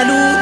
salud.